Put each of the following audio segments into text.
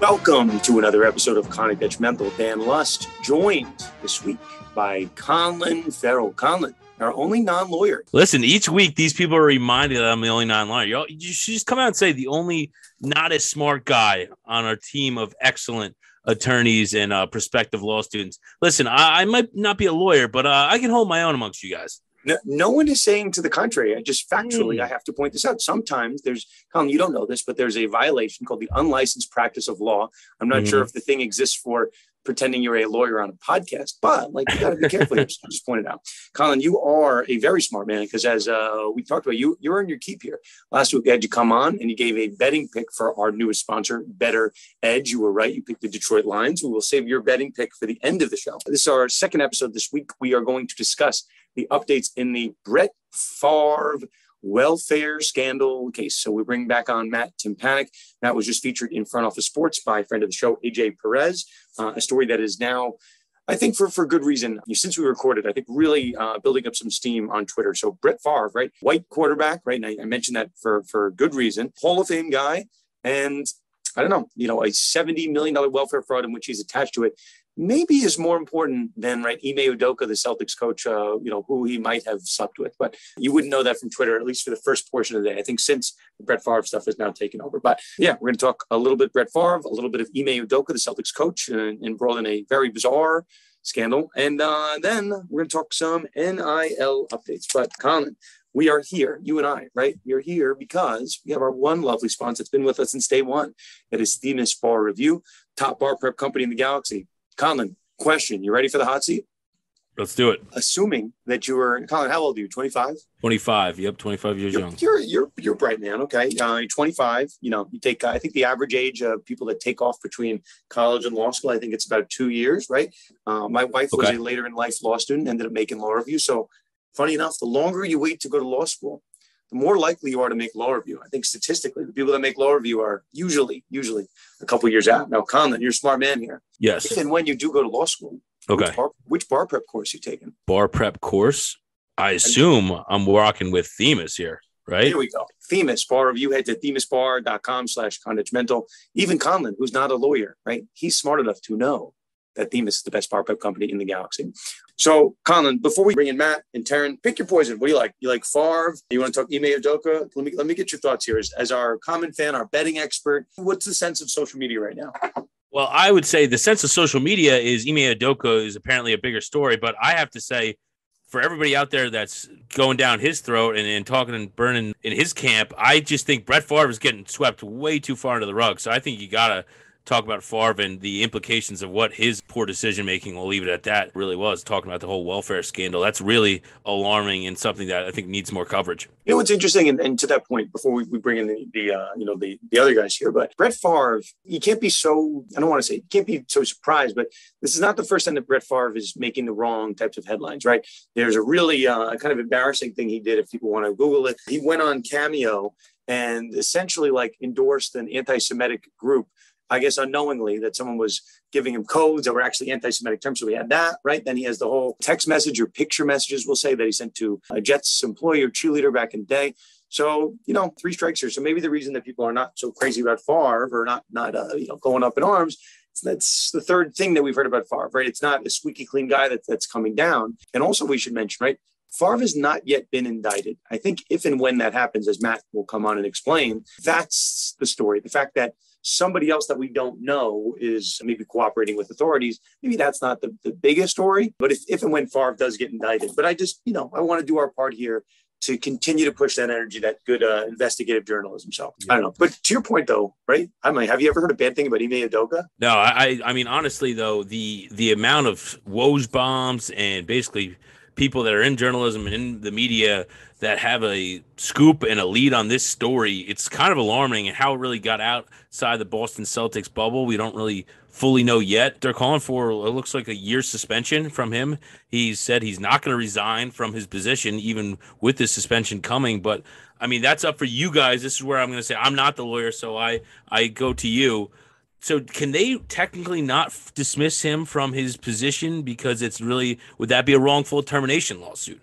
Welcome to another episode of Conduct Detrimental. Dan Lust, joined this week by Conlan Farrell. Conlan, our only non-lawyer. Listen, each week these people are reminded that I'm the only non-lawyer. You, you should just come out and say the only not as smart guy on our team of excellent attorneys and uh, prospective law students. Listen, I, I, might not be a lawyer, but uh, I can hold my own amongst you guys. No, no, one is saying to the contrary. I just factually, mm. I have to point this out. Sometimes there's, Colin, you don't know this, but there's a violation called the unlicensed practice of law. I'm not mm. sure hmm. if the thing exists for pretending you're a lawyer on a podcast, but like you got to be careful. just, just pointed out, Colin, you are a very smart man because as uh, we talked about, you you're in your keep here. Last week, we had you come on and you gave a betting pick for our newest sponsor, Bettor Edge. You were right. You picked the Detroit Lions. We will save your betting pick for the end of the show. This is our second episode this week. We are going to discuss the updates in the Brett Favre welfare scandal case. So we bring back on Matt Tympanick. Matt was just featured in Front Office Sports by a friend of the show, AJ Perez, uh, a story that is now. I think for, for good reason, since we recorded, I think really uh, building up some steam on Twitter. So Brett Favre, right? White quarterback, right? And I, I mentioned that for, for good reason. Hall of Fame guy. And I don't know, you know, a $70 million welfare fraud in which he's attached to it maybe is more important than right Ime Udoka, the Celtics coach, uh, you know, who he might have slept with. But you wouldn't know that from Twitter, at least for the first portion of the day. I think since the Brett Favre stuff has now taken over. But yeah, we're going to talk a little bit Brett Favre, a little bit of Ime Udoka, the Celtics coach, and, and brought in a very bizarre scandal. And uh, then we're going to talk some NIL updates. But Colin, we are here, you and I, right? We're here because we have our one lovely sponsor that's been with us since day one. That is Themis Bar Review, top bar prep company in the galaxy. Colin, question. You ready for the hot seat? Let's do it. Assuming that you were Colin, how old are you? 25? 25. Yep, 25 years you're, young. You're you're you're bright man. Okay. Uh, 25. You know, you take I think the average age of people that take off between college and law school, I think it's about two years, right? Uh, my wife okay. was a later in life law student, ended up making law review. So funny enough, the longer you wait to go to law school, the more likely you are to make law review. I think statistically, the people that make law review are usually, usually a couple years out. Now, Conlan, you're a smart man here. Yes. If and when you do go to law school, okay. Which bar, which bar prep course you taking? Bar prep course. I assume I'm rocking with Themis here, right? Here we go. Themis bar review. Head to themisbar.com slash mental. Even Conlan, who's not a lawyer, right? He's smart enough to know that Themis is the best bar prep company in the galaxy. So, Colin, before we bring in Matt and Tarun, pick your poison. What do you like? You like Favre? You want to talk Ime Udoka? Let me let me get your thoughts here. As, as our common fan, our betting expert, what's the sense of social media right now? Well, I would say the sense of social media is Ime Udoka is apparently a bigger story, but I have to say, for everybody out there that's going down his throat and, and talking and burning in his camp, I just think Brett Favre is getting swept way too far into the rug. So I think you gotta talk about Favre and the implications of what his poor decision making, we'll leave it at that, really was. Talking about the whole welfare scandal. That's really alarming and something that I think needs more coverage. You know what's interesting, and, and to that point, before we, we bring in the, the uh, you know the the other guys here, but Brett Favre, you can't be so I don't want to say you can't be so surprised, but this is not the first time that Brett Favre is making the wrong types of headlines, right? There's a really uh, kind of embarrassing thing he did. If people want to Google it, he went on Cameo and essentially like endorsed an anti-Semitic group I guess unknowingly that someone was giving him codes that were actually anti-Semitic terms. So we had that, right? Then he has the whole text message or picture messages, we'll say, that he sent to a Jets employee or cheerleader back in the day. So you know, three strikes here. So maybe the reason that people are not so crazy about Favre or not not uh, you know going up in arms. That's the third thing that we've heard about Favre, right? It's not a squeaky clean guy that, that's coming down. And also, we should mention, right? Favre has not yet been indicted. I think if and when that happens, as Matt will come on and explain, that's the story. The fact that somebody else that we don't know is maybe cooperating with authorities. Maybe that's not the, the biggest story, but if, if and when Favre does get indicted, but I just, you know, I want to do our part here to continue to push that energy, that good uh, investigative journalism. So yeah. I don't know. But to your point, though, right? I mean, have you ever heard a bad thing about Ime Udoka? No, I, I mean, honestly, though, the the amount of Woj bombs and basically people that are in journalism and in the media that have a scoop and a lead on this story, it's kind of alarming and how it really got outside the Boston Celtics bubble. We don't really fully know yet. They're calling for it looks like a year suspension from him. He said he's not going to resign from his position even with this suspension coming, but I mean that's up for you guys. This is where I'm going to say I'm not the lawyer, so I I go to you. So can they technically not f- dismiss him from his position because it's really would that be a wrongful termination lawsuit?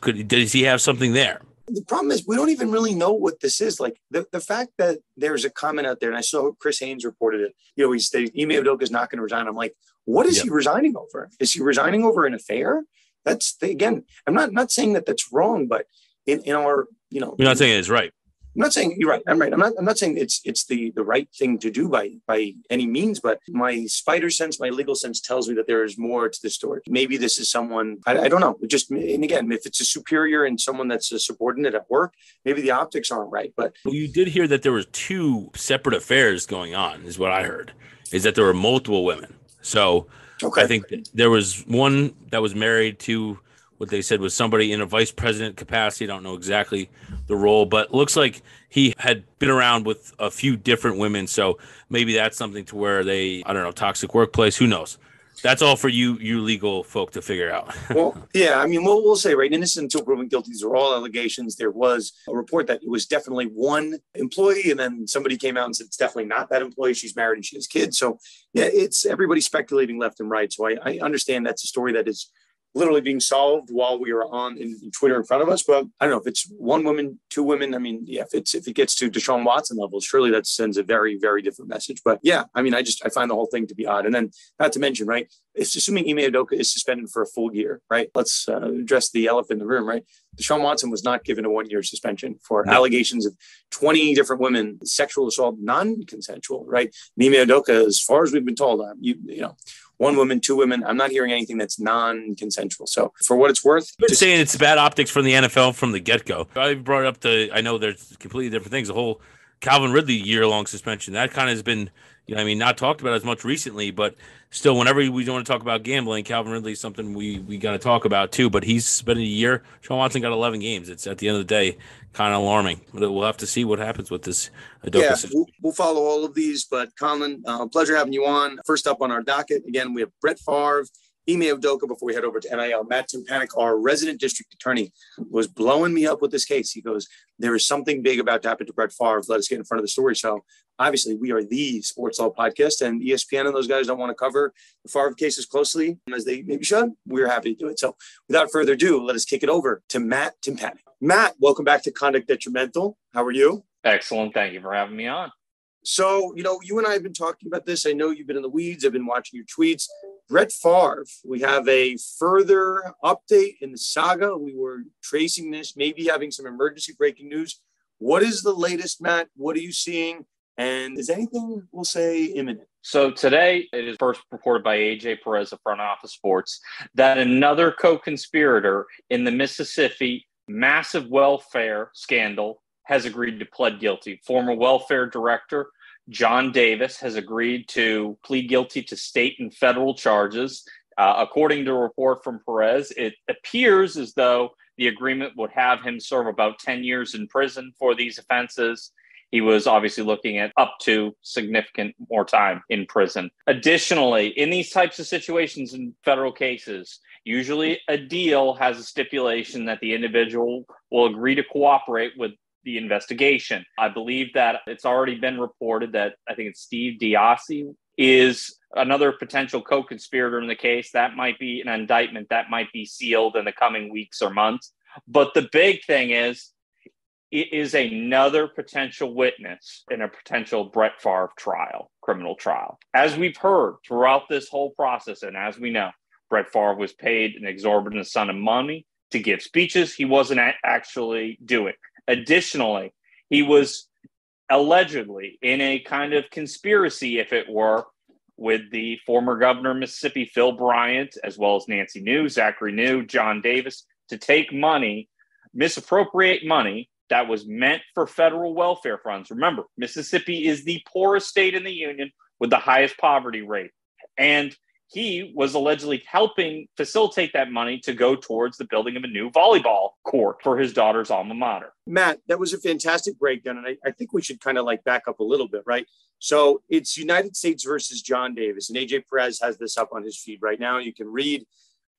Could does he have something there? The problem is we don't even really know what this is. Like the, the fact that there's a comment out there, and I saw Chris Haynes reported it. You know, he's the Ime Udoka is not going to resign. I'm like, what is yep. he resigning over? Is he resigning over an affair? That's the, again, I'm not not saying that that's wrong, but in, in our, you know, you're not saying it's right. I'm not saying you're right. I'm right. I'm not. I'm not saying it's it's the the right thing to do by by any means. But my spider sense, my legal sense, tells me that there is more to the story. Maybe this is someone I, I don't know. Just and again, if it's a superior and someone that's a subordinate at work, maybe the optics aren't right. But well, you did hear that there were two separate affairs going on. Is what I heard. Is that there were multiple women. So okay. I think there was one that was married to what they said was somebody in a vice president capacity. I don't know exactly the role, but looks like he had been around with a few different women. So maybe that's something to where they, I don't know, toxic workplace. Who knows? That's all for you, you legal folk to figure out. well, yeah, I mean, we'll, we'll say, right, innocent until proven guilty. These are all allegations. There was a report that it was definitely one employee, and then somebody came out and said it's definitely not that employee. She's married and she has kids. So, yeah, it's everybody speculating left and right. So I, I understand that's a story that is literally being solved while we are on in, in, Twitter in front of us. But I don't know if it's one woman, two women. I mean, yeah, if it's if it gets to Deshaun Watson levels, surely that sends a very, very different message. But yeah, I mean, I just I find the whole thing to be odd. And then not to mention, right? It's assuming Ime Udoka is suspended for a full year, right? Let's uh, address the elephant in the room, right? Deshaun Watson was not given a one year suspension for no. allegations of 20 different women, sexual assault, non consensual, right? Ime Udoka, as far as we've been told, uh, you, you know, one woman, two women. I'm not hearing anything that's non-consensual. So for what it's worth, just saying it's bad optics from the NFL from the get-go. I brought up the. I know there's completely different things. The whole Calvin Ridley year-long suspension that kind of has been, you know, I mean, not talked about as much recently, but still, whenever we want to talk about gambling, Calvin Ridley is something we we got to talk about too. But he's been a year. Sean Watson got 11 games. It's at the end of the day kind of alarming. We'll have to see what happens with this. Udoka yeah, we'll, we'll, follow all of these. But Colin, uh, pleasure having you on. First up on our docket again, we have Brett Favre. Ime Udoka, before we head over to NIL, Matt Tympanick, our resident district attorney, was blowing me up with this case. He goes, There is something big about to happen to Brett Favre. Let us get in front of the story. So, obviously, we are the sports law podcast, and ESPN and those guys don't want to cover the Favre cases closely as they maybe should. We're happy to do it. So, without further ado, let us kick it over to Matt Tympanick. Matt, welcome back to Conduct Detrimental. How are you? Excellent. Thank you for having me on. So, you know, you and I have been talking about this. I know you've been in the weeds. I've been watching your tweets. Brett Favre, we have a further update in the saga. We were tracing this, maybe having some emergency breaking news. What is the latest, Matt? What are you seeing? And is anything, we'll say, imminent? So today, it is first reported by AJ Perez of Front Office Sports that another co conspirator in the Mississippi massive welfare scandal has agreed to plead guilty. Former welfare director John Davis has agreed to plead guilty to state and federal charges. Uh, according to a report from Perez, it appears as though the agreement would have him serve about 10 years in prison for these offenses. He was obviously looking at up to significant more time in prison. Additionally, in these types of situations in federal cases, usually a deal has a stipulation that the individual will agree to cooperate with the investigation. I believe that it's already been reported that I think it's Steve Diassi is another potential co-conspirator in the case. That might be an indictment that might be sealed in the coming weeks or months. But the big thing is it is another potential witness in a potential Brett Favre trial, criminal trial. As we've heard throughout this whole process, and as we know, Brett Favre was paid an exorbitant sum of money to give speeches he wasn't actually doing. Additionally, he was allegedly in a kind of conspiracy, if it were, with the former governor of Mississippi, Phil Bryant, as well as Nancy New, Zachary New, John Davis, to take money, misappropriate money that was meant for federal welfare funds. Remember, Mississippi is the poorest state in the union with the highest poverty rate. And he was allegedly helping facilitate that money to go towards the building of a new volleyball court for his daughter's alma mater. Matt, that was a fantastic breakdown. And I, I think we should kind of like back up a little bit, right? So it's United States versus John Davis. And AJ Perez has this up on his feed right now. You can read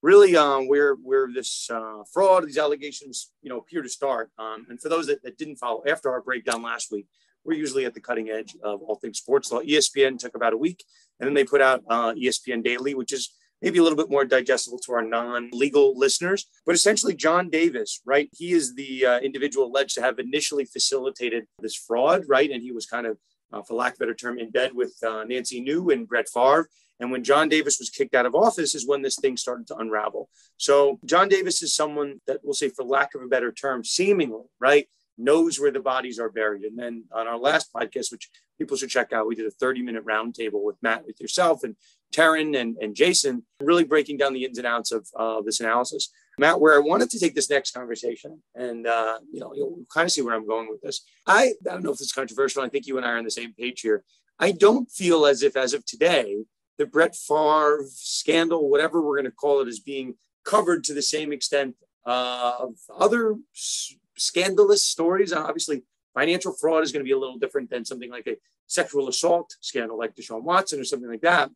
really um, where where this uh, fraud, these allegations, you know, appear to start. Um, and for those that, that didn't follow after our breakdown last week, we're usually at the cutting edge of all things sports law. ESPN took about a week, and then they put out uh, ESPN Daily, which is maybe a little bit more digestible to our non-legal listeners. But essentially, John Davis, right? He is the uh, individual alleged to have initially facilitated this fraud, right? And he was kind of, uh, for lack of a better term, in bed with uh, Nancy New and Brett Favre. And when John Davis was kicked out of office, is when this thing started to unravel. So John Davis is someone that we'll say, for lack of a better term, seemingly right knows where the bodies are buried. And then on our last podcast, which people should check out, we did a 30 minute roundtable with Matt, with yourself, and Tarun and, and Jason, really breaking down the ins and outs of uh, this analysis. Matt, where I wanted to take this next conversation, and uh, you know, you'll kind of see where I'm going with this. I, I don't know if it's controversial. I think you and I are on the same page here. I don't feel as if, as of today, the Brett Favre scandal, whatever we're going to call it, is being covered to the same extent uh, of other s- scandalous stories. Obviously, financial fraud is going to be a little different than something like a sexual assault scandal like Deshaun Watson or something like that.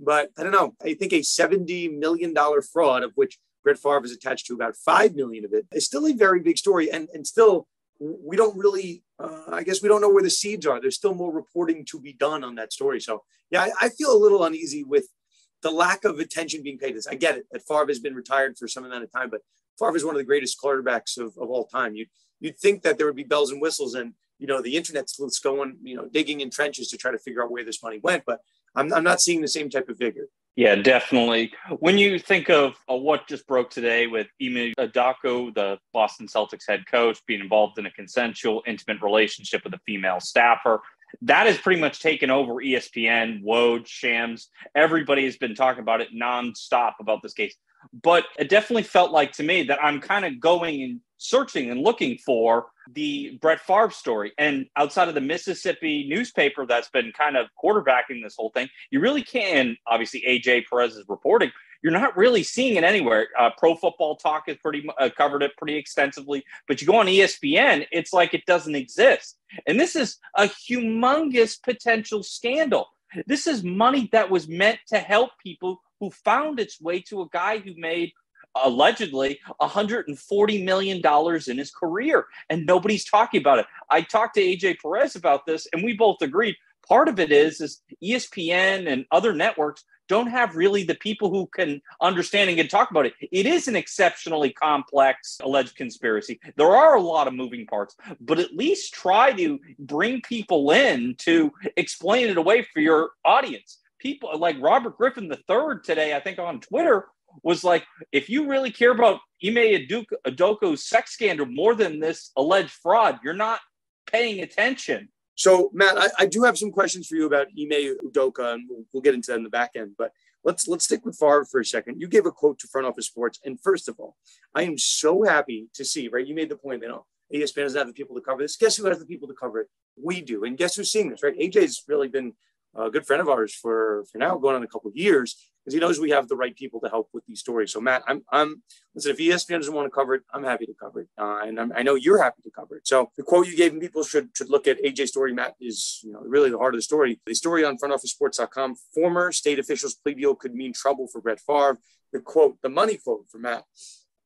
But I don't know. I think a $70 million fraud, of which Brett Favre is attached to about 5 million of it, is still a very big story. And, and still, we don't really, uh, I guess we don't know where the seeds are. There's still more reporting to be done on that story. So, yeah, I, I feel a little uneasy with the lack of attention being paid to this. I get it that Favre has been retired for some amount of time, but Favre is one of the greatest quarterbacks of, of all time. You'd, you'd think that there would be bells and whistles and, you know, the internet's going, you know, digging in trenches to try to figure out where this money went. But I'm, I'm not seeing the same type of vigor. Yeah, definitely. When you think of uh, what just broke today with Ime Udoka, the Boston Celtics head coach, being involved in a consensual, intimate relationship with a female staffer, that has pretty much taken over ESPN, Woj, Shams. Everybody has been talking about it nonstop about this case. But it definitely felt like to me that I'm kind of going and searching and looking for the Brett Favre story. And outside of the Mississippi newspaper that's been kind of quarterbacking this whole thing, you really can. Obviously, AJ Perez is reporting. You're not really seeing it anywhere. Uh, Pro Football Talk has pretty uh, covered it pretty extensively, but you go on ESPN, it's like it doesn't exist. And this is a humongous potential scandal. This is money that was meant to help people who found its way to a guy who made allegedly $140 million in his career, and nobody's talking about it. I talked to AJ Perez about this, and we both agreed. Part of it is, is ESPN and other networks don't have really the people who can understand and can talk about it. It is an exceptionally complex alleged conspiracy. There are a lot of moving parts, but at least try to bring people in to explain it away for your audience. People like Robert Griffin III today, I think on Twitter, was like, if you really care about Ime Udoka's sex scandal more than this alleged fraud, you're not paying attention. So, Matt, I, I do have some questions for you about Ime Udoka, and we'll, we'll, get into that in the back end. But let's let's stick with Favre for a second. You gave a quote to Front Office Sports, and first of all, I am so happy to see. Right, you made the point that you know, ESPN doesn't have the people to cover this. Guess who has the people to cover it? We do, and guess who's seeing this? Right, AJ's really been a good friend of ours for for now, going on a couple of years, because he knows we have the right people to help with these stories. So Matt, I'm I'm listen. If ESPN doesn't want to cover it, I'm happy to cover it, uh, and I'm, i know you're happy to cover it. So the quote you gave, people should should look at AJ's story. Matt is you know really the heart of the story. The story on FrontOfficeSports.com. Former state officials plea deal could mean trouble for Brett Favre. The quote, the money quote for Matt.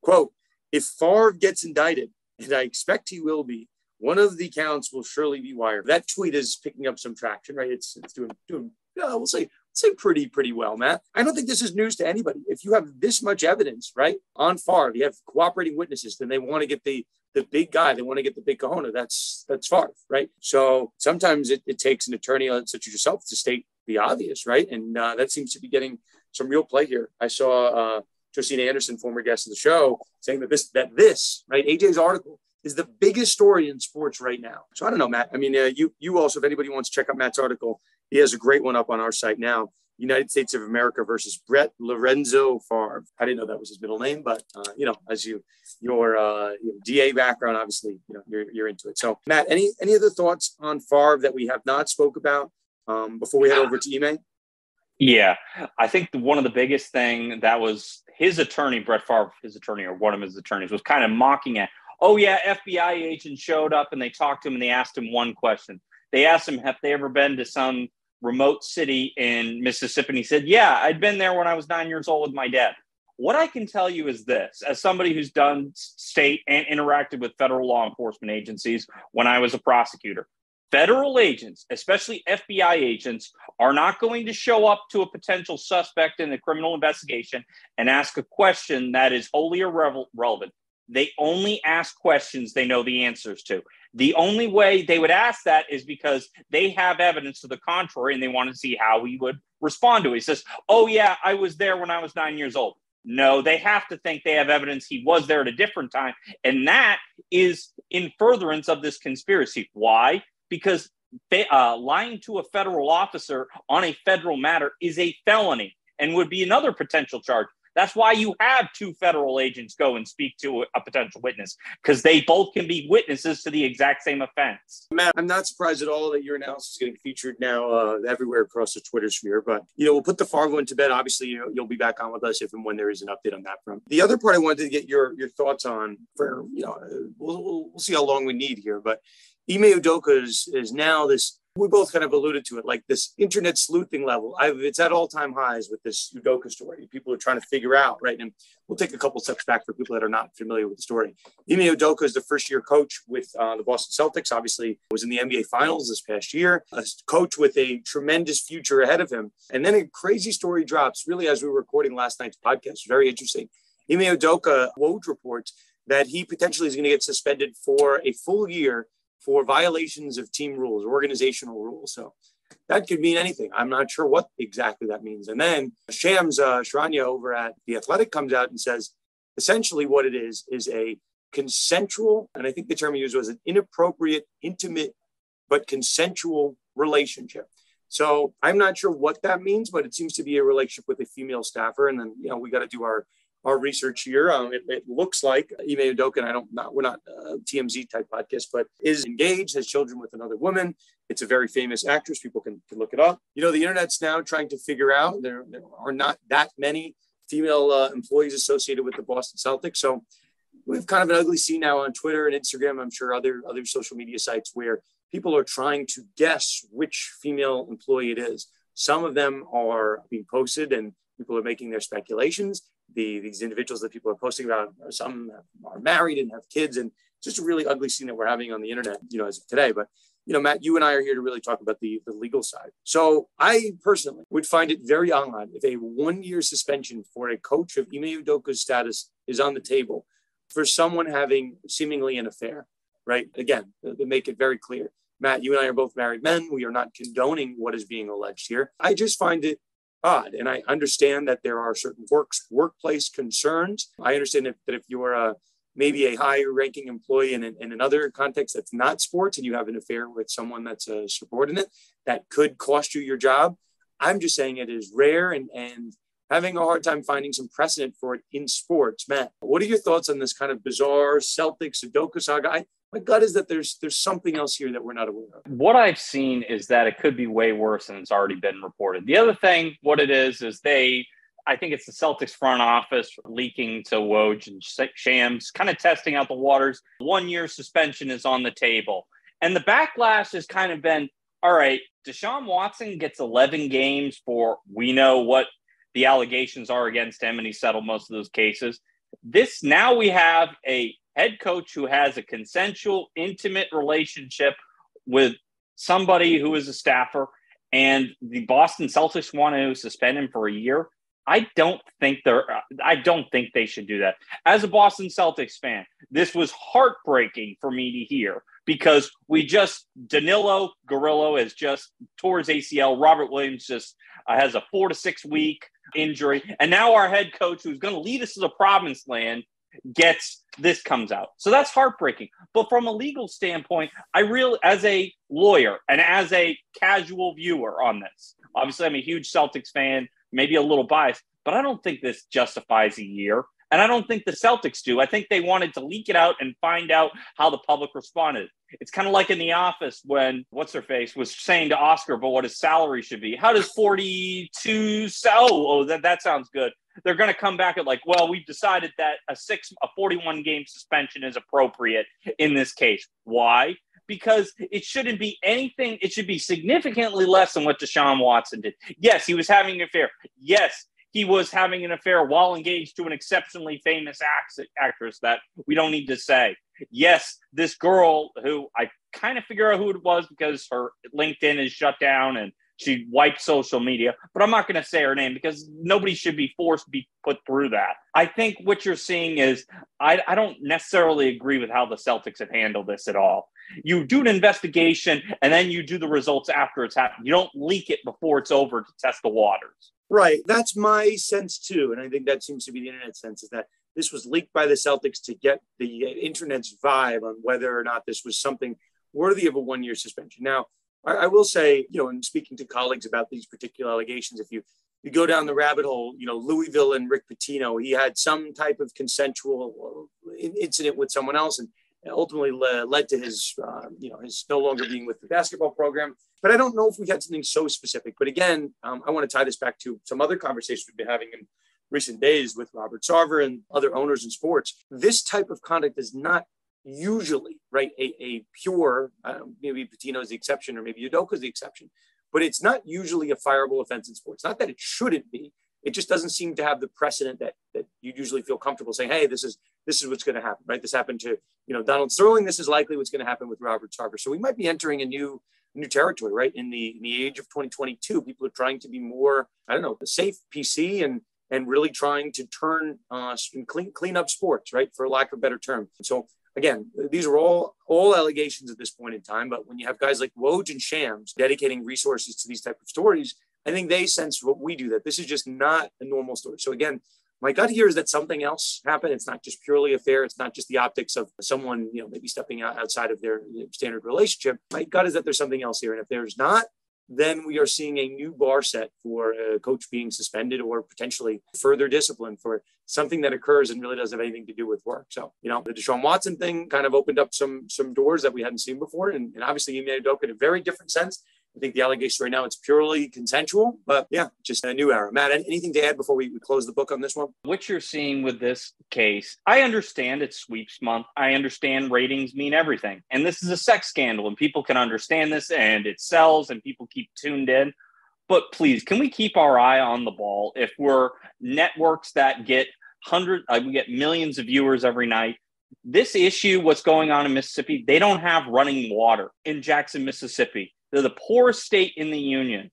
Quote: If Favre gets indicted, and I expect he will be, one of the counts will surely be wired. That tweet is picking up some traction, right? It's it's doing doing yeah, we'll say say pretty pretty well, Matt. I don't think this is news to anybody. If you have this much evidence, right, on Favre, you have cooperating witnesses, then they want to get the the big guy. They want to get the big cojones. That's that's Favre, right? So sometimes it, it takes an attorney such as yourself to state the obvious, right? And uh, that seems to be getting some real play here. I saw uh, Josina Anderson, former guest of the show, saying that this that this right AJ's article is the biggest story in sports right now. So I don't know, Matt. I mean, uh, you you also, if anybody wants to check out Matt's article, he has a great one up on our site now. United States of America versus Brett Lorenzo Favre. I didn't know that was his middle name, but uh, you know, as you your, uh, your DA background, obviously, you know, you're, you're into it. So, Matt, any any other thoughts on Favre that we have not spoke about um, before we head over to Ime? Yeah, I think the, one of the biggest thing that was his attorney, Brett Favre, his attorney or one of his attorneys, was kind of mocking at. Oh yeah, FBI agents showed up and they talked to him and they asked him one question. They asked him, "Have they ever been to some remote city in Mississippi?" And he said, "Yeah, I'd been there when I was nine years old with my dad." What I can tell you is this as somebody who's done state and interacted with federal law enforcement agencies when I was a prosecutor, federal agents, especially FBI agents, are not going to show up to a potential suspect in a criminal investigation and ask a question that is wholly irrelevant. They only ask questions they know the answers to. The only way they would ask that is because they have evidence to the contrary and they want to see how he would respond to it. He says, Oh, yeah, I was there when I was nine years old. No, they have to think they have evidence he was there at a different time. And that is in furtherance of this conspiracy. Why? Because uh, lying to a federal officer on a federal matter is a felony and would be another potential charge. That's why you have two federal agents go and speak to a, potential witness because they both can be witnesses to the exact same offense. Matt, I'm not surprised at all that your analysis is getting featured now uh, everywhere across the Twitter sphere. But you know, we'll put the Fargo into bed. Obviously, you know, you'll be back on with us if and when there is an update on that front. The other part I wanted to get your your thoughts on for you know, we'll, we'll, we'll see how long we need here, but Ime Udoka is, is now this we both kind of alluded to it, like this internet sleuthing level. I've, it's at all time highs with this Udoka story. People are trying to figure out, right? And we'll take a couple steps back for people that are not familiar with the story. Ime Udoka is the first year coach with uh, the Boston Celtics. Obviously, was in the NBA Finals this past year. A coach with a tremendous future ahead of him. And then a crazy story drops. Really, as we were recording last night's podcast, very interesting. Ime Udoka Woj reports that he potentially is going to get suspended for a full year for violations of team rules, organizational rules. So that could mean anything. I'm not sure what exactly that means. And then Shams uh, Charania over at The Athletic comes out and says essentially what it is is a consensual, and I think the term he used was an inappropriate, intimate, but consensual relationship. So I'm not sure what that means, but it seems to be a relationship with a female staffer. And then, you know, we got to do our our research here. Um, it, it, looks like Ime Udoka, I don't not we're not a TMZ type podcast, but is engaged, has children with another woman. It's a very famous actress. People can, can look it up. You know, the internet's now trying to figure out there, there are not that many female uh, employees associated with the Boston Celtics. So we've kind of an ugly scene now on Twitter and Instagram. I'm sure other other social media sites where people are trying to guess which female employee it is. Some of them are being posted and people are making their speculations the these individuals that people are posting about, some are married and have kids, and just a really ugly scene that we're having on the internet, you know, as of today. But you know, Matt, you and I are here to really talk about the, the legal side. So I personally would find it very odd if a one year suspension for a coach of Ime Udoka's status is on the table for someone having seemingly an affair, right? Again, to make it very clear. Matt, you and I are both married men. We are not condoning what is being alleged here. I just find it odd. And I understand that there are certain works workplace concerns. I understand that if you're a uh, maybe a higher ranking employee in, in another context that's not sports and you have an affair with someone that's a subordinate, that could cost you your job. I'm just saying it is rare and and having a hard time finding some precedent for it in sports. Matt, what are your thoughts on this kind of bizarre Celtics Udoka saga? I, my gut is that there's there's something else here that we're not aware of. What I've seen is that it could be way worse and it's already been reported. The other thing, what it is, is they I think it's the Celtics front office leaking to Woj and Shams, kind of testing out the waters. One year suspension is on the table. And the backlash has kind of been all right, Deshaun Watson gets 11 games for we know what the allegations are against him, and he settled most of those cases. This now we have a head coach who has a consensual, intimate relationship with somebody who is a staffer, and the Boston Celtics want to suspend him for a year. I don't think they're. I don't think they should do that. As a Boston Celtics fan, this was heartbreaking for me to hear because we just Danilo Garillo has just tore his ACL. Robert Williams just uh, has a four to six week injury, and now our head coach, who's going to lead us to the promised land, gets this comes out. So that's heartbreaking. But from a legal standpoint, I really, as a lawyer and as a casual viewer on this, obviously I'm a huge Celtics fan, maybe a little biased, but I don't think this justifies a year. And I don't think the Celtics do. I think they wanted to leak it out and find out how the public responded. It's kind of like in The Office when what's her face was saying to Oscar, about what his salary should be. How does 42 sell? Oh, that, that sounds good they're going to come back at like, well, we've decided that a six, a 41 game suspension is appropriate in this case. Why? Because it shouldn't be anything. It should be significantly less than what Deshaun Watson did. Yes, he was having an affair. Yes, he was having an affair while engaged to an exceptionally famous actress that we don't need to say. yes, this girl who I kind of figure out who it was because her LinkedIn is shut down and she wiped social media, but I'm not going to say her name because nobody should be forced to be put through that. I think what you're seeing is I, I don't necessarily agree with how the Celtics have handled this at all. You do an investigation and then you do the results after it's happened. You don't leak it before it's over to test the waters. Right. That's my sense too. And I think that seems to be the internet sense is that this was leaked by the Celtics to get the internet's vibe on whether or not this was something worthy of a one year suspension. Now, I, will say, you know, in speaking to colleagues about these particular allegations, if you you go down the rabbit hole, you know, Louisville and Rick Pitino, he had some type of consensual uh, incident with someone else and ultimately led to his, uh, you know, his no longer being with the basketball program. But I don't know if we had something so specific. But again, um, I want to tie this back to some other conversations we've been having in recent days with Robert Sarver and other owners in sports. This type of conduct is not usually right a, a pure um, maybe Pitino is the exception or maybe Udoka is the exception, but it's not usually a fireable offense in sports. Not that it shouldn't be. It just doesn't seem to have the precedent that that you usually feel comfortable saying, "Hey, this is this is what's going to happen." Right? This happened to you know Donald Sterling. This is likely what's going to happen with Robert Sarver. So we might be entering a new new territory, right? In the in the age of 2022, people are trying to be more, I don't know, safe PC and and really trying to turn uh, clean clean up sports, right? For lack of a better term. So again, these are all all allegations at this point in time. But when you have guys like Woj and Shams dedicating resources to these type of stories, I think they sense what we do that this is just not a normal story. So again, my gut here is that something else happened. It's not just purely a fair. It's not just the optics of someone, you know, maybe stepping out outside of their standard relationship. My gut is that there's something else here. And if there's not, then we are seeing a new bar set for a coach being suspended or potentially further discipline for something that occurs and really doesn't have anything to do with work. So, you know, the Deshaun Watson thing kind of opened up some some doors that we hadn't seen before. And, and obviously, Ime Udoka in a very different sense. I think the allegation right now it's purely consensual, but yeah, just a new era. Matt, anything to add before we, we close the book on this one? What you're seeing with this case, I understand it's sweeps month. I understand ratings mean everything, and this is a sex scandal, and people can understand this, and it sells, and people keep tuned in. But please, can we keep our eye on the ball? If we're networks that get hundred, uh, we get millions of viewers every night this issue, what's going on in Mississippi, they don't have running water in Jackson, Mississippi. They're the poorest state in the union.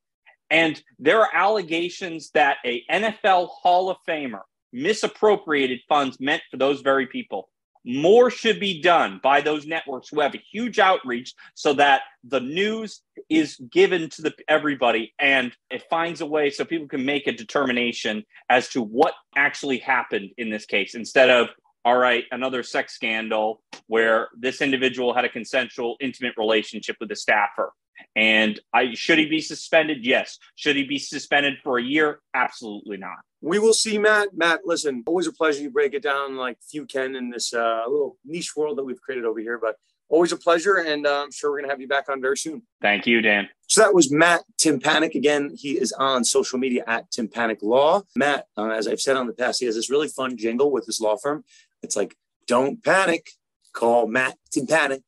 And there are allegations that a NFL Hall of Famer misappropriated funds meant for those very people. More should be done by those networks who have a huge outreach so that the news is given to the everybody and it finds a way so people can make a determination as to what actually happened in this case instead of all right, another sex scandal where this individual had a consensual, intimate relationship with a staffer. And I should he be suspended? Yes. Should he be suspended for a year? Absolutely not. We will see, Matt. Matt, listen, always a pleasure. You break it down like few can in this uh, little niche world that we've created over here. But always a pleasure, and uh, I'm sure we're going to have you back on very soon. Thank you, Dan. So that was Matt Tympanick. Again, he is on social media at Tympanick Law. Matt, uh, as I've said on the past, he has this really fun jingle with his law firm. It's like, don't panic, call Matt Tympanick.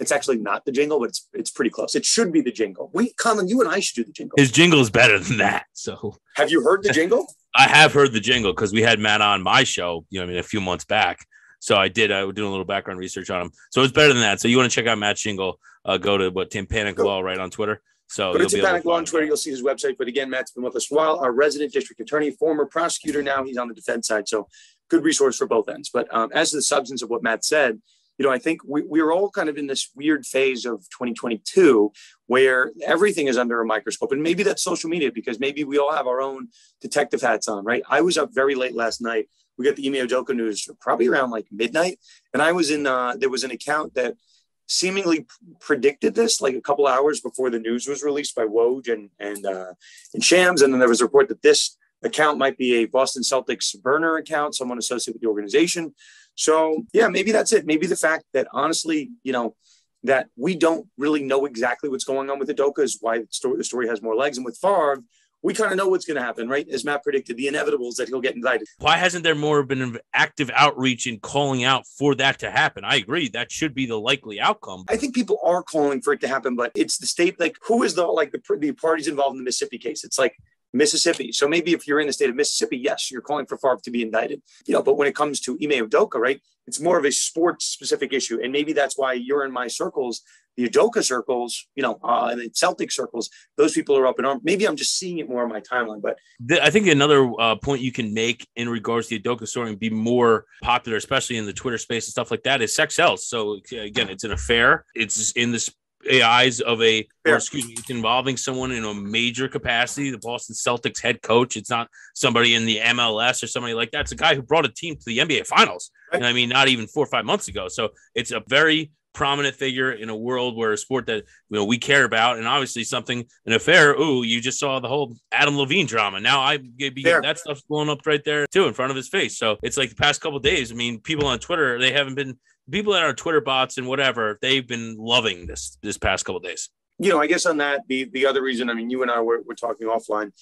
It's actually not the jingle, but it's it's pretty close. It should be the jingle. We, Colin, you and I should do the jingle. His jingle is better than that. So, have you heard the jingle? I have heard the jingle because we had Matt on my show. You know, I mean, a few months back. So I did. I was doing a little background research on him. So it's better than that. So you want to check out Matt's jingle? Uh, go to what Tympanick Law right on Twitter. So go to Tympanick Law on Twitter. You'll see his website. But again, Matt's been with us a while. Our resident district attorney, former prosecutor. Now he's on the defense side. So good resource for both ends. But um, as to the substance of what Matt said, you know, I think we, we're all kind of in this weird phase of 2022 where everything is under a microscope. And maybe that's social media because maybe we all have our own detective hats on, right? I was up very late last night. We got the Ime Udoka news probably around like midnight. And I was in, uh, there was an account that seemingly predicted this like a couple hours before the news was released by Woj and, and, uh, and Shams. And then there was a report that this account might be a Boston Celtics burner account, someone associated with the organization. So yeah, maybe that's it. Maybe the fact that honestly, you know, that we don't really know exactly what's going on with Udoka is why the story, the story has more legs. And with Favre, we kind of know what's going to happen, right? As Matt predicted, the inevitable is that he'll get indicted. Why hasn't there more been an active outreach in calling out for that to happen? I agree. That should be the likely outcome. I think people are calling for it to happen, but it's the state, like, who is the, like, the, the parties involved in the Mississippi case? It's like, Mississippi. So maybe if you're in the state of Mississippi, yes, you're calling for Favre to be indicted. You know, but when it comes to Ime Udoka, right, it's more of a sports specific issue, and maybe that's why you're in my circles, the Udoka circles, you know, uh, the Celtic circles. Those people are up in arms. Maybe I'm just seeing it more on my timeline, but the, I think another uh, point you can make in regards to the Udoka story and be more popular, especially in the Twitter space and stuff like that, is sex sells. So again, it's an affair. It's in this eyes of a, or excuse me, it's involving someone in a major capacity. The Boston Celtics head coach. It's not somebody in the MLS or somebody like that. It's a guy who brought a team to the NBA Finals. Right. And I mean, not even four or five months ago. So it's a very prominent figure in a world where a sport that you know we care about, and obviously something an affair. Ooh, you just saw the whole Adam Levine drama. Now I be that stuff's blowing up right there too in front of his face. So it's like the past couple days. I mean, people on Twitter they haven't been people that are Twitter bots and whatever, they've been loving this this past couple days. You know, I guess on that, the the other reason, I mean, you and I were, were talking offline.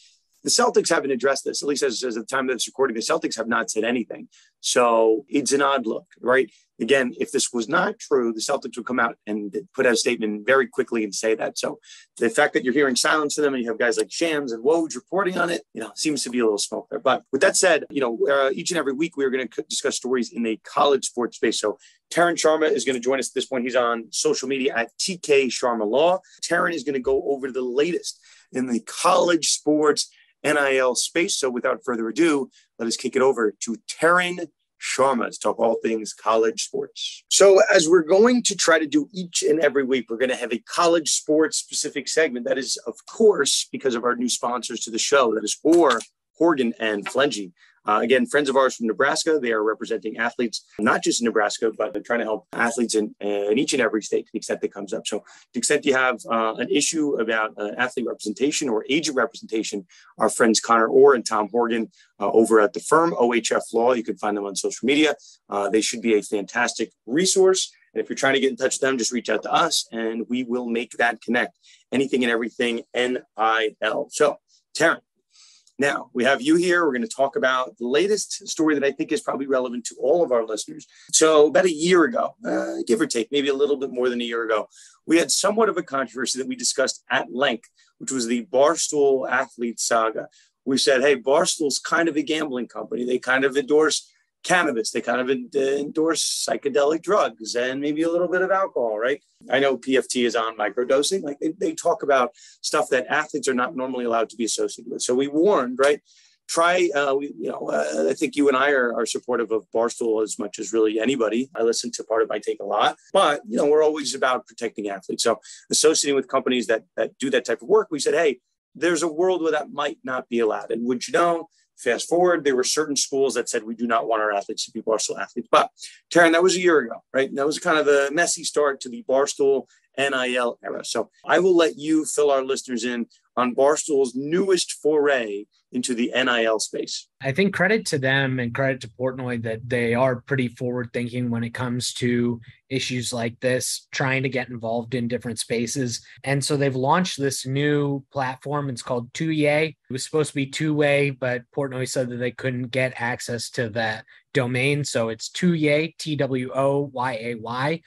The Celtics haven't addressed this, at least as, as the time that it's recording. The Celtics have not said anything. So it's an odd look, right? Again, if this was not true, the Celtics would come out and put out a statement very quickly and say that. So the fact that you're hearing silence to them and you have guys like Shams and Woj reporting on it, you know, seems to be a little smoke there. But with that said, you know, uh, each and every week we are going to discuss stories in the college sports space. So Tarun Sharma is going to join us at this point. He's on social media at TK Sharma Law. Tarun is going to go over the latest in the college sports NIL space. So without further ado, let us kick it over to Tarun Sharma to talk all things college sports. So, as we're going to try to do each and every week, we're going to have a college sports specific segment. That is, of course, because of our new sponsors to the show. That is Orr, Horgan, and Flengy. Uh, again, friends of ours from Nebraska. They are representing athletes, not just in Nebraska, but they're trying to help athletes in, in each and every state to the extent that comes up. So, to the extent you have uh, an issue about uh, athlete representation or agent representation, our friends Connor Orr and Tom Horgan uh, over at the firm OHF Law, you can find them on social media. Uh, they should be a fantastic resource. And if you're trying to get in touch with them, just reach out to us and we will make that connect. Anything and everything NIL. So, Tarun, now, we have you here. We're going to talk about the latest story that I think is probably relevant to all of our listeners. So, about a year ago, uh, give or take, maybe a little bit more than a year ago, we had somewhat of a controversy that we discussed at length, which was the Barstool athlete saga. We said, hey, Barstool's kind of a gambling company. They kind of endorse cannabis. They kind of endorse psychedelic drugs and maybe a little bit of alcohol, right? I know PFT is on microdosing. Like they, they talk about stuff that athletes are not normally allowed to be associated with. So we warned, right? Try, uh, we, you know, uh, I think you and I are, are supportive of Barstool as much as really anybody. I listen to Pardon My Take a lot, but you know, we're always about protecting athletes. So associating with companies that that do that type of work, we said, hey, there's a world where that might not be allowed. And would you know, Fast forward, there were certain schools that said we do not want our athletes to be Barstool athletes. But Tarun, that was a year ago, right? And that was kind of a messy start to the Barstool NIL era. So I will let you fill our listeners in on Barstool's newest foray into the NIL space. I think credit to them and credit to Portnoy that they are pretty forward thinking when it comes to issues like this, trying to get involved in different spaces. And so they've launched this new platform. It's called Two-Yay. It was supposed to be two way, but Portnoy said that they couldn't get access to that domain. So it's Two-Yay, T W O Y A Y.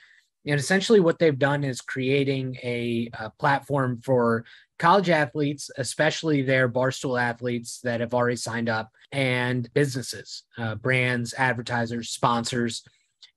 And essentially, what they've done is creating a, a platform for college athletes, especially their barstool athletes that have already signed up, and businesses, uh, brands, advertisers, sponsors.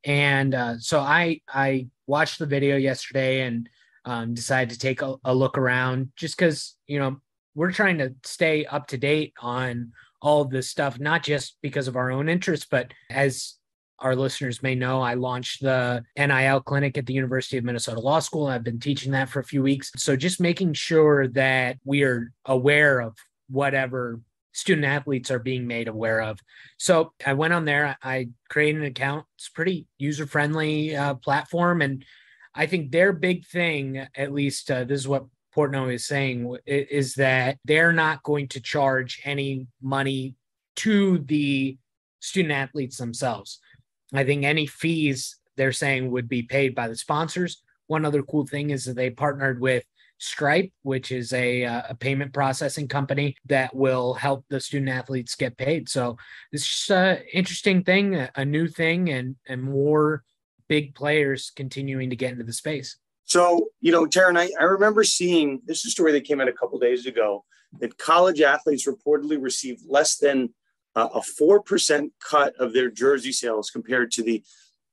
And uh, so I I watched the video yesterday and um, decided to take a, a look around just because you know we're trying to stay up to date on all of this stuff, not just because of our own interests, but as our listeners may know, I launched the NIL clinic at the University of Minnesota Law School. I've been teaching that for a few weeks. So just making sure that we are aware of whatever student athletes are being made aware of. So I went on there, I created an account. It's pretty user friendly uh, platform. And I think their big thing, at least uh, this is what Portnoy is saying, is that they're not going to charge any money to the student athletes themselves. I think any fees they're saying would be paid by the sponsors. One other cool thing is that they partnered with Stripe, which is a, uh, a payment processing company that will help the student athletes get paid. So it's just an interesting thing, a new thing, and and more big players continuing to get into the space. So you know, Tarun, I, I remember seeing this is a story that came out a couple days ago that college athletes reportedly received less than a 4% cut of their jersey sales compared to the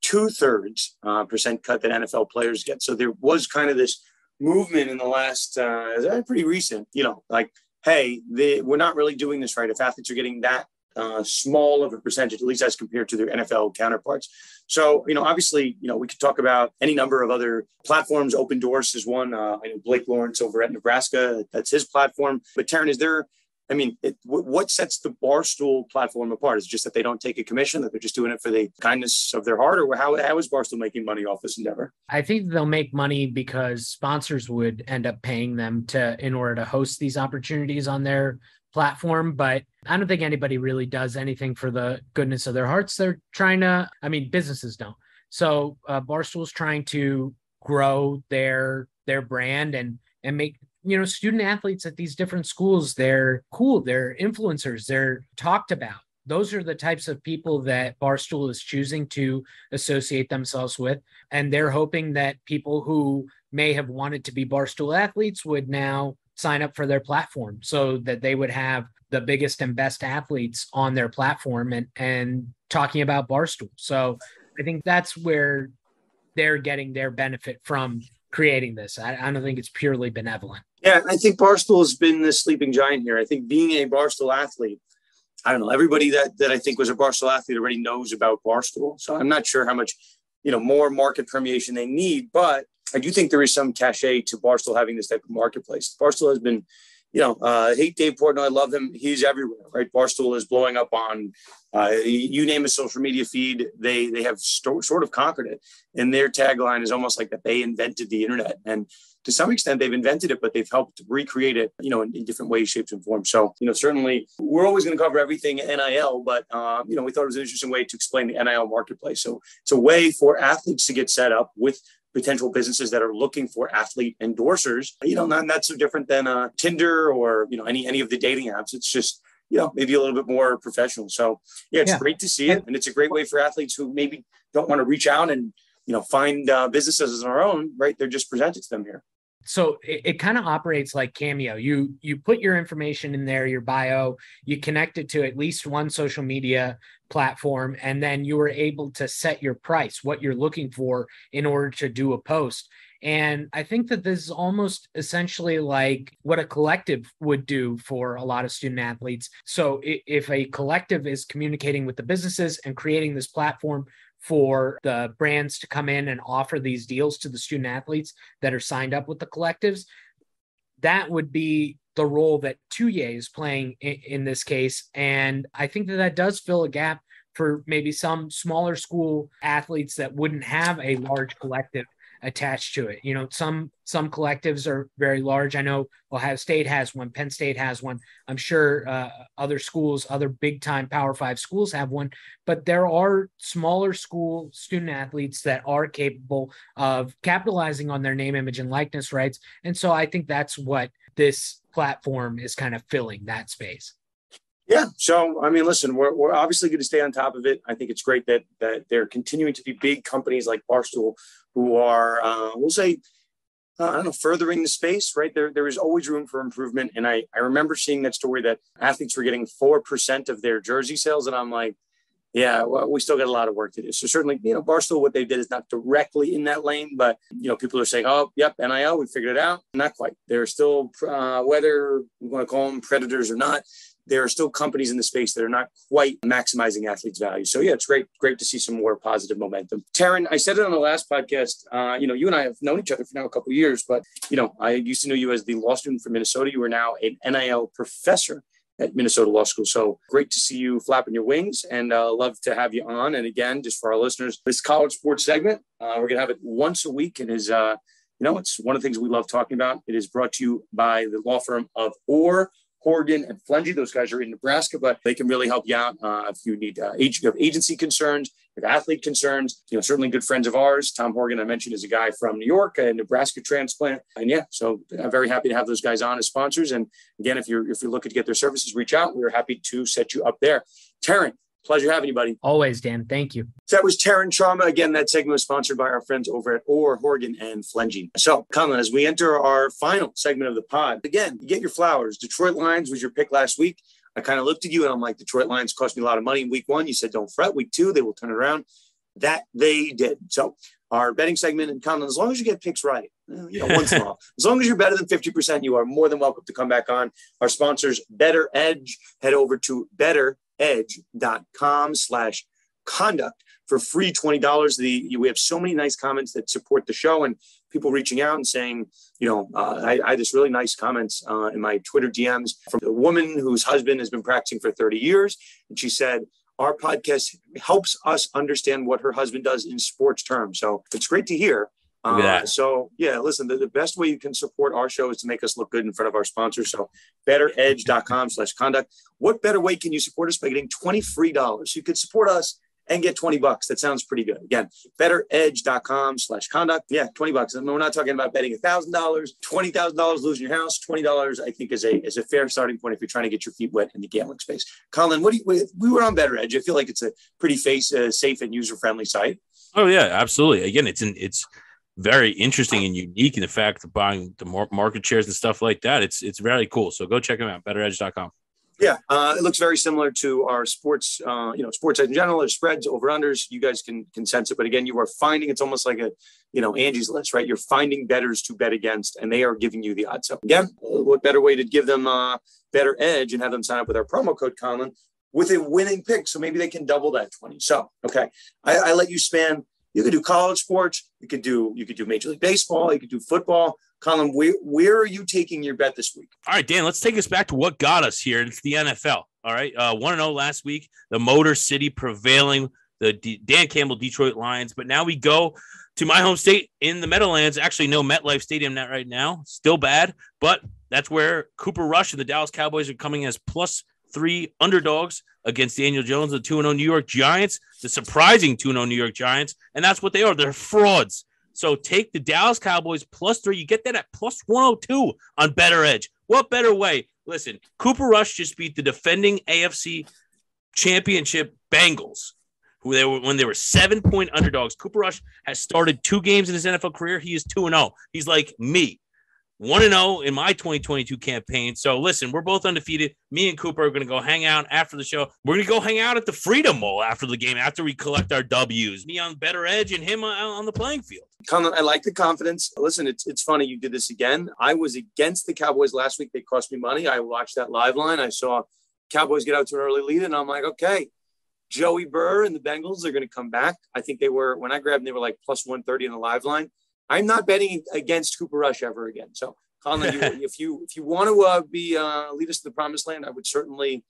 two thirds uh, percent cut that NFL players get. So there was kind of this movement in the last, uh, pretty recent, you know, like, hey, they, we're not really doing this right. If athletes are getting that uh, small of a percentage, at least as compared to their NFL counterparts. So, you know, obviously, you know, we could talk about any number of other platforms. Opendorse is one. Uh, I know Blake Lawrence over at Nebraska, that's his platform. But Tarun, is there I mean, it, what sets the Barstool platform apart? Is just that they don't take a commission, that they're just doing it for the kindness of their heart, or how, how is Barstool making money off this endeavor? I think they'll make money because sponsors would end up paying them to in order to host these opportunities on their platform. But I don't think anybody really does anything for the goodness of their hearts. They're trying to, I mean, businesses don't. So uh, Barstool's trying to grow their their brand and and make you know student athletes at these different schools they're cool they're influencers they're talked about those are the types of people that barstool is choosing to associate themselves with and they're hoping that people who may have wanted to be barstool athletes would now sign up for their platform so that they would have the biggest and best athletes on their platform and and talking about barstool so i think that's where they're getting their benefit from creating this. I, I, don't think it's purely benevolent. Yeah, I think Barstool has been the sleeping giant here. I think being a Barstool athlete, I don't know, everybody that, that I think was a Barstool athlete already knows about Barstool. So I'm not sure how much, you know, more market permeation they need, but I do think there is some cachet to Barstool having this type of marketplace. Barstool has been you know, uh, I hate Dave Portnoy. I love him. He's everywhere, right? Barstool is blowing up on uh, you name a social media feed. They they have st- sort of conquered it, and their tagline is almost like that they invented the internet. And to some extent, they've invented it, but they've helped recreate it, you know, in, in different ways, shapes, and forms. So, you know, certainly we're always going to cover everything NIL, but uh, you know, we thought it was an interesting way to explain the NIL marketplace. So it's a way for athletes to get set up with potential businesses that are looking for athlete endorsers. You know, not, not so different than uh, Tinder or you know any any of the dating apps. It's just you know maybe a little bit more professional. So yeah, it's yeah. great to see it, and it's a great way for athletes who maybe don't want to reach out and you know find uh, businesses on our own. Right, they're just presented to them here so it, it kind of operates like cameo you you put your information in there your bio you connect it to at least one social media platform and then you are able to set your price what you're looking for in order to do a post and I think that this is almost essentially like what a collective would do for a lot of student athletes. So if a collective is communicating with the businesses and creating this platform for the brands to come in and offer these deals to the student athletes that are signed up with the collectives, that would be the role that TwoYay is playing in, in, this case. And I think that that does fill a gap for maybe some smaller school athletes that wouldn't have a large collective attached to it. You know, some some collectives are very large. I know Ohio State has one, Penn State has one. I'm sure uh, other schools, other big time Power Five schools have one. But there are smaller school student athletes that are capable of capitalizing on their name, image, and likeness rights. And so I think that's what this platform is kind of filling that space. Yeah. So, I mean, listen, we're, we're obviously going to stay on top of it. I think it's great that that they're continuing to be big companies like Barstool who are, uh, we'll say, uh, I don't know, furthering the space, right? There, there is always room for improvement. And I, I remember seeing that story that athletes were getting 4% of their jersey sales. And I'm like, yeah, well, we still got a lot of work to do. So certainly, you know, Barstool, what they did is not directly in that lane, but you know, people are saying, "Oh, yep, NIL, we figured it out." Not quite. They're still, uh, whether we want to call them predators or not, there are still companies in the space that are not quite maximizing athletes' value. So yeah, it's great, great to see some more positive momentum. Tarun, I said it on the last podcast. Uh, you know, you and I have known each other for now a couple years, but you know, I used to know you as the law student from Minnesota. You are now an NIL professor at Minnesota Law School. So great to see you flapping your wings and uh, love to have you on. And again, just for our listeners, this college sports segment, uh, we're going to have it once a week and is, uh, you know, it's one of the things we love talking about. It is brought to you by the law firm of Orr Horgan, and Flengy. Those guys are in Nebraska, but they can really help you out uh, if you need uh, age, you agency concerns, have athlete concerns. You know, certainly good friends of ours. Tom Horgan, I mentioned, is a guy from New York, a Nebraska transplant, and yeah, so I'm very happy to have those guys on as sponsors. And again, if you're if you're looking to get their services, reach out. We're happy to set you up there. Tarun, Pleasure having you, buddy. Always, Dan. Thank you. So that was Tarun Sharma. Again, that segment was sponsored by our friends over at Orr, Horgan, and Flengy. So, Conlan, as we enter our final segment of the pod, again, you get your flowers. Detroit Lions was your pick last week. I kind of looked at you and I'm like, Detroit Lions cost me a lot of money in week one. You said, don't fret. Week two, they will turn it around. That they did. So, our betting segment and Conlan, as long as you get picks right, you know, once in a while, as long as you're better than 50%, you are more than welcome to come back on. Our sponsors, Bettor Edge, head over to bettoredge.com slash conduct for free $20. The we have so many nice comments that support the show and people reaching out and saying, you know, uh, I, I, had this really nice comments uh, in my Twitter DMs from a woman whose husband has been practicing for 30 years. And she said, our podcast helps us understand what her husband does in sports terms. So it's great to hear. Uh, so yeah, listen, the, the best way you can support our show is to make us look good in front of our sponsors. So bettoredge.com slash conduct. What better way can you support us by getting 20 free dollars? You could support us and get 20 bucks. That sounds pretty good. Again, bettoredge.com slash conduct. Yeah, 20 bucks. I mean, we're not talking about betting $1,000, $20,000, losing your house. $20, I think, is a, is a fair starting point if you're trying to get your feet wet in the gambling space. Conlan, what do you, we were on Bettor Edge. I feel like it's a pretty face, uh, safe and user friendly site. Oh, yeah, absolutely. Again, it's an, it's, very interesting and unique in the fact of buying the market shares and stuff like that. It's it's very cool. So go check them out, bettoredge.com. Yeah, uh, it looks very similar to our sports, uh, you know, sports in general. There's spreads, over unders. You guys can can sense it, but again, you are finding it's almost like a, you know, Angie's list, right? You're finding betters to bet against, and they are giving you the odds. So again, what better way to give them a better edge and have them sign up with our promo code Conlan with a winning pick, so maybe they can double that twenty. So okay, I, I let you span. You could do college sports. You could do you could do Major League Baseball. You could do football. Conlan, where, where are you taking your bet this week? All right, Dan, let's take us back to what got us here. It's the NFL. All right. Uh, 1 0 last week, the Motor City prevailing, the D- Dan Campbell Detroit Lions. But now we go to my home state in the Meadowlands. Actually, no MetLife Stadium net right now. Still bad, but that's where Cooper Rush and the Dallas Cowboys are coming as plus three underdogs against Daniel Jones, the 2 0 New York Giants, the surprising 2 0 New York Giants. And that's what they are. They're frauds. So take the Dallas Cowboys plus three. You get that at plus 102 on Bettor Edge. What better way? Listen, Cooper Rush just beat the defending AFC championship Bengals, who they were when they were seven point underdogs. Cooper Rush has started two games in his NFL career. He is 2 0. He's like me. 1 0 in my 2022 campaign. So listen, we're both undefeated. Me and Cooper are going to go hang out after the show. We're going to go hang out at the Freedom Mall after the game, after we collect our W's. Me on Bettor Edge and him on the playing field. I like the confidence. Listen, it's, it's funny you did this again. I was against the Cowboys last week. They cost me money. I watched that live line. I saw Cowboys get out to an early lead, and I'm like, okay, Joe Burrow and the Bengals are going to come back. I think they were, when I grabbed them, they were like plus 130 in the live line. I'm not betting against Cooper Rush ever again. So, Conlan, you, if you if you want to uh, be uh, lead us to the promised land, I would certainly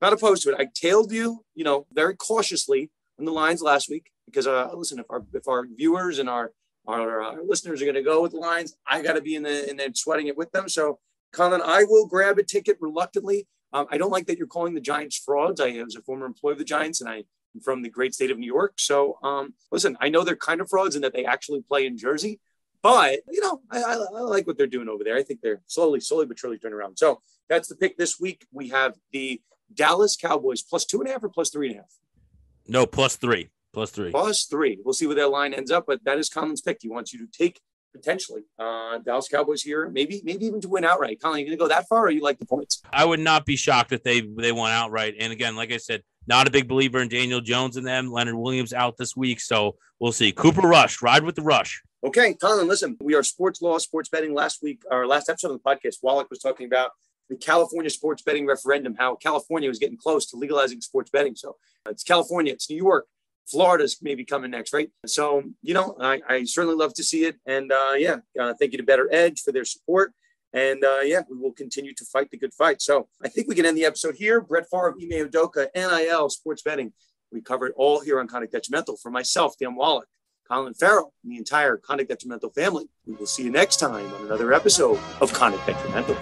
not opposed to it. I tailed you, you know, very cautiously on the lines last week because uh, listen, if our if our viewers and our our, our listeners are going to go with the lines, I got to be in the in there sweating it with them. So, Conlan, I will grab a ticket reluctantly. Um, I don't like that you're calling the Giants frauds. I was a former employee of the Giants, and I from the great state of New York. So, um, listen, I know they're kind of frauds and that they actually play in Jersey, but you know, I, I, I, like what they're doing over there. I think they're slowly, slowly but surely turning around. So that's the pick this week. We have the Dallas Cowboys plus two and a half or plus three and a half. No, plus three, plus three, plus three. We'll see where that line ends up, but that is Conlan's pick. He wants you to take potentially uh, Dallas Cowboys here, maybe maybe even to win outright. Conlan, you gonna go that far, or you like the points? I would not be shocked if they they won outright. And again, like I said, not a big believer in Daniel Jones and them. Leonard Williams out this week, so we'll see. Cooper Rush, ride with the rush. Okay, Conlan, listen, we are sports law, sports betting. Last week, our last episode of the podcast, Wallach was talking about the California sports betting referendum, how California was getting close to legalizing sports betting. So it's California, it's New York, Florida's maybe coming next, right? So, you know, I, I certainly love to see it. And uh, yeah, uh, thank you to Bettor Edge for their support. And uh, yeah, we will continue to fight the good fight. So I think we can end the episode here. Brett Favre, Ime Udoka, NIL, sports betting. We covered all here on Conduct Detrimental. For myself, Dan Wallach, Conlan Farrell, and the entire Conduct Detrimental family, we will see you next time on another episode of Conduct Detrimental.